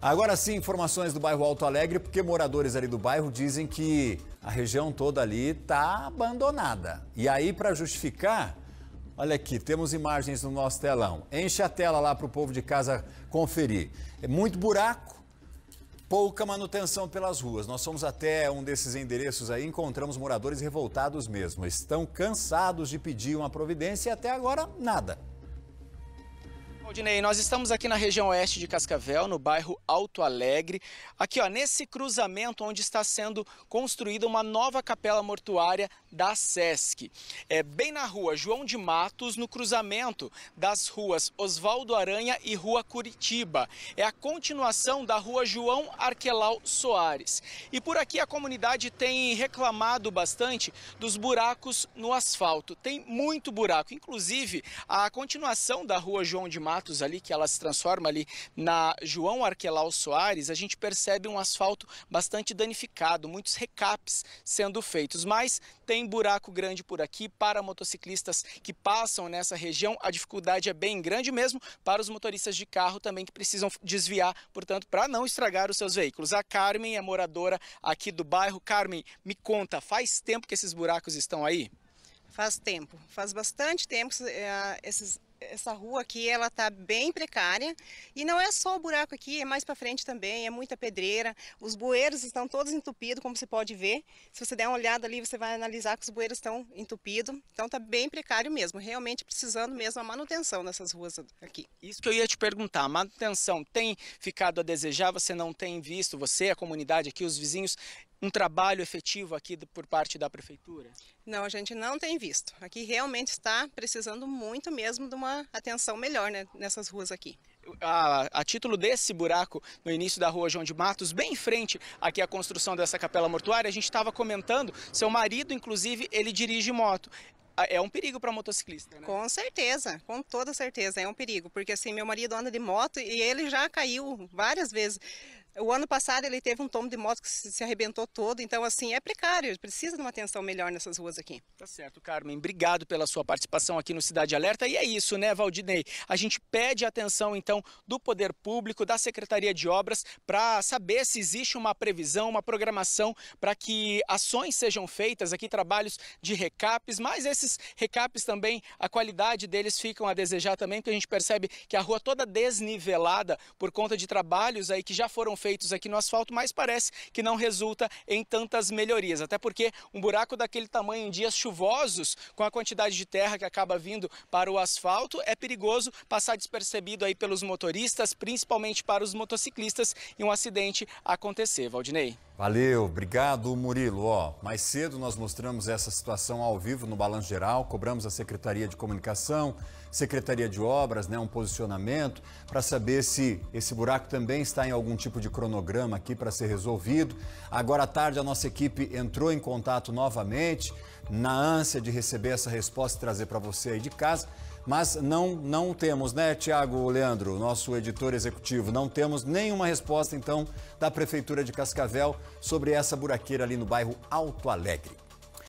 Agora sim, informações do bairro Alto Alegre, porque moradores ali do bairro dizem que a região toda ali está abandonada. E aí, para justificar, olha aqui, temos imagens no nosso telão. Enche a tela lá para o povo de casa conferir. É muito buraco, pouca manutenção pelas ruas. Nós fomos até um desses endereços aí, encontramos moradores revoltados mesmo. Estão cansados de pedir uma providência e até agora nada. Aldinei, nós estamos aqui na região oeste de Cascavel, no bairro Alto Alegre. Aqui, ó, nesse cruzamento onde está sendo construída uma nova capela mortuária da SESC. É bem na rua João de Matos, no cruzamento das ruas Oswaldo Aranha e Rua Curitiba. É a continuação da rua João Arquelau Soares. E por aqui a comunidade tem reclamado bastante dos buracos no asfalto. Tem muito buraco, inclusive a continuação da rua João de Matos ali, que ela se transforma ali na João Arquelau Soares, a gente percebe um asfalto bastante danificado, muitos recaps sendo feitos, mas tem buraco grande por aqui para motociclistas que passam nessa região, a dificuldade é bem grande mesmo para os motoristas de carro também que precisam desviar, portanto, para não estragar os seus veículos. A Carmen é moradora aqui do bairro. Carmen, me conta, faz tempo que esses buracos estão aí? Faz tempo, faz bastante tempo que eh, esses essa rua aqui ela tá bem precária e não é só o buraco aqui, é mais para frente também, é muita pedreira. Os bueiros estão todos entupidos, como você pode ver. Se você der uma olhada ali, você vai analisar que os bueiros estão entupidos. Então tá bem precário mesmo, realmente precisando mesmo a manutenção nessas ruas aqui. Isso que eu ia te perguntar, a manutenção tem ficado a desejar? Você não tem visto, você, a comunidade aqui, os vizinhos, um trabalho efetivo aqui por parte da prefeitura? Não, a gente não tem visto. Aqui realmente está precisando muito mesmo de uma atenção melhor né, nessas ruas aqui. A, a, título desse buraco no início da rua João de Matos, bem em frente aqui à construção dessa capela mortuária, a gente estava comentando, seu marido, inclusive, ele dirige moto é um perigo para motociclista, né? Com certeza, com toda certeza é um perigo, porque assim meu marido anda de moto e ele já caiu várias vezes. O ano passado ele teve um tombo de moto que se arrebentou todo, então assim, é precário, precisa de uma atenção melhor nessas ruas aqui. Tá certo, Carmen. Obrigado pela sua participação aqui no Cidade Alerta. E é isso, né, Valdinei? A gente pede atenção, então, do Poder Público, da Secretaria de Obras, para saber se existe uma previsão, uma programação para que ações sejam feitas aqui, trabalhos de recapes, mas esses recapes também, a qualidade deles ficam a desejar também, porque a gente percebe que a rua toda desnivelada por conta de trabalhos aí que já foram feitos feitos aqui no asfalto, mas parece que não resulta em tantas melhorias. Até porque um buraco daquele tamanho em dias chuvosos, com a quantidade de terra que acaba vindo para o asfalto, é perigoso passar despercebido aí pelos motoristas, principalmente para os motociclistas, e um acidente acontecer. Valdinei. Valeu, obrigado Murilo. Ó, mais cedo nós mostramos essa situação ao vivo no Balanço Geral, cobramos a Secretaria de Comunicação, Secretaria de Obras, né, um posicionamento para saber se esse buraco também está em algum tipo de cronograma aqui para ser resolvido. Agora à tarde a nossa equipe entrou em contato novamente, na ânsia de receber essa resposta e trazer para você aí de casa mas não, não temos, né, Tiago Leandro, nosso editor executivo, não temos nenhuma resposta, então, da Prefeitura de Cascavel sobre essa buraqueira ali no bairro Alto Alegre.